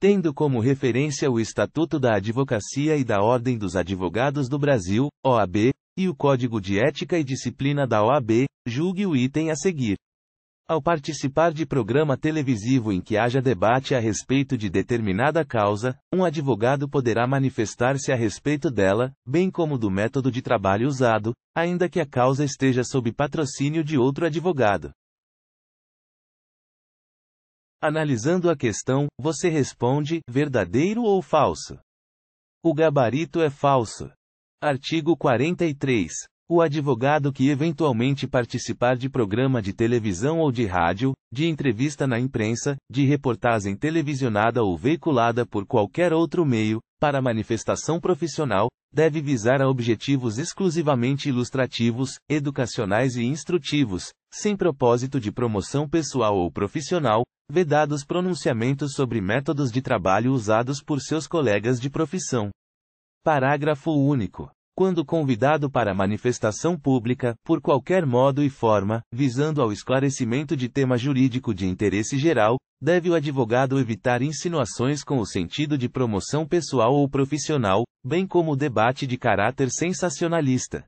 tendo como referência o Estatuto da Advocacia e da Ordem dos Advogados do Brasil, OAB, e o Código de Ética e Disciplina da OAB, julgue o item a seguir. Ao participar de programa televisivo em que haja debate a respeito de determinada causa, um advogado poderá manifestar-se a respeito dela, bem como do método de trabalho usado, ainda que a causa esteja sob patrocínio de outro advogado. Analisando a questão, você responde, verdadeiro ou falso? O gabarito é falso. Artigo 43. O advogado que eventualmente participar de programa de televisão ou de rádio, de entrevista na imprensa, de reportagem televisionada ou veiculada por qualquer outro meio, para manifestação profissional, deve visar a objetivos exclusivamente ilustrativos, educacionais e instrutivos, sem propósito de promoção pessoal ou profissional, vedados pronunciamentos sobre métodos de trabalho usados por seus colegas de profissão. Parágrafo único. Quando convidado para manifestação pública, por qualquer modo e forma, visando ao esclarecimento de tema jurídico de interesse geral, deve o advogado evitar insinuações com o sentido de promoção pessoal ou profissional, bem como debate de caráter sensacionalista.